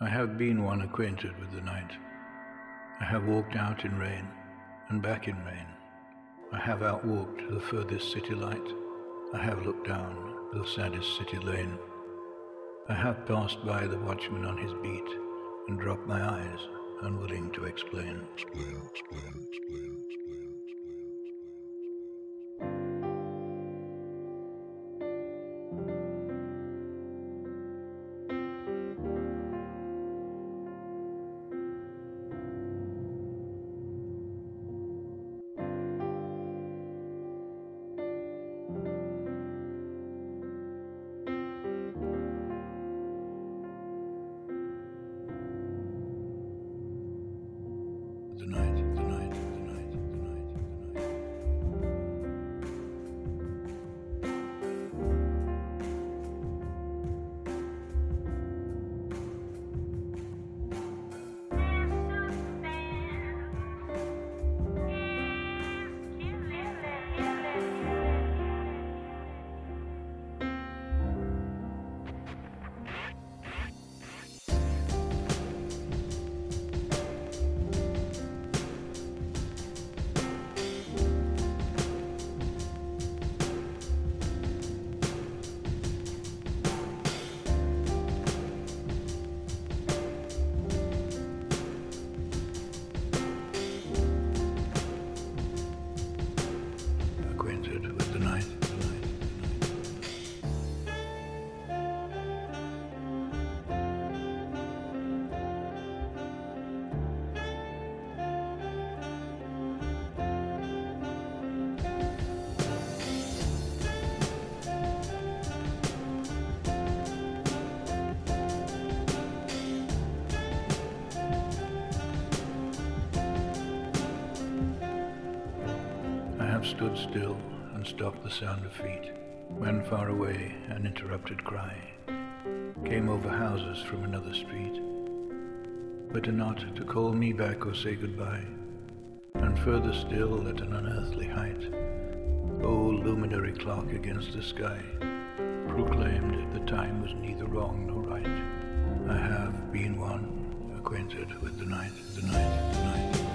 I have been one acquainted with the night. I have walked out in rain and back in rain. I have outwalked the furthest city light. I have looked down the saddest city lane. I have passed by the watchman on his beat and dropped my eyes, unwilling to explain. Explain, explain, explain, have stood still and stopped the sound of feet when far away an interrupted cry came over houses from another street. But not to call me back or say goodbye, and further still at an unearthly height, O luminary clock against the sky, proclaimed the time was neither wrong nor right. I have been one acquainted with the night, the night, the night.